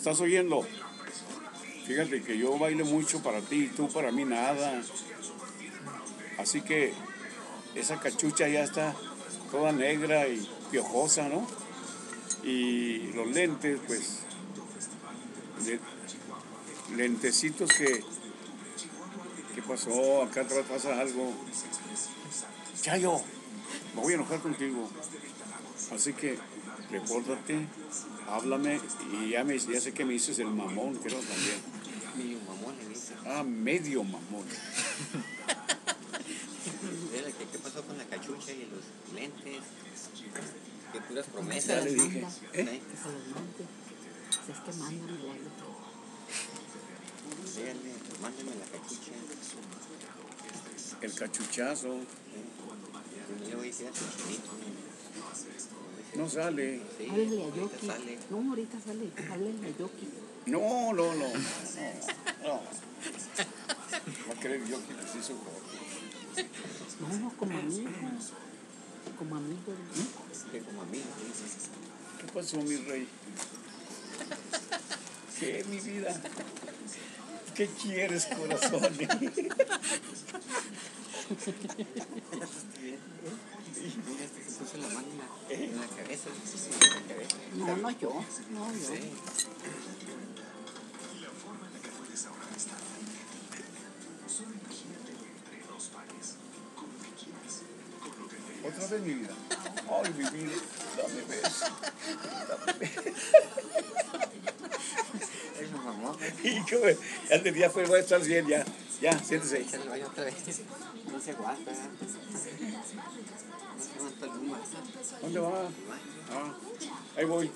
¿Estás oyendo? Fíjate que yo bailo mucho para ti tú para mí nada. Así que esa cachucha ya está toda negra y piojosa, ¿no? Y los lentes, pues, de- lentecitos que... ¿Qué pasó? Acá atrás pasa algo. Chayo, me voy a enojar contigo. Así que repórtate, háblame y ya, me, ya sé que me dices el mamón, creo también. Medio mamón le dice. Ah, medio mamón. ¿qué, ¿Qué pasó con la cachucha y los lentes? Qué puras Ya promesas. le dije. ¿eh? ¿Eh? Que se los mande. Si es que mándame la Díganle, mándame la cachucha. El cachuchazo. ¿eh? Y le voy a decir a tu chinito. No sale. Sí, Háblale a ahorita Yoki. sale. No, ahorita sale. Háblale a Yoki. No, no, no. No, no. Va a querer yo que les hizo favor. No, como amigo. Como amigo. Que como amigo. ¿Qué pasó, mi rey? ¿Qué, mi vida? ¿Qué quieres, corazón? Se puso la mano en la, ¿Eh? en la cabeza. En la cabeza. No, no yo. No, yo. Sí. Otra vez, mi vida. Ay, mi vida. Dame beso. Dame beso. Es un mamón. ¿eh? Y que ya te día fue, voy a estar bien, ya. Ya, siéntese. Vez. No se aguanta. ¿Dónde va? Ah, ahí voy.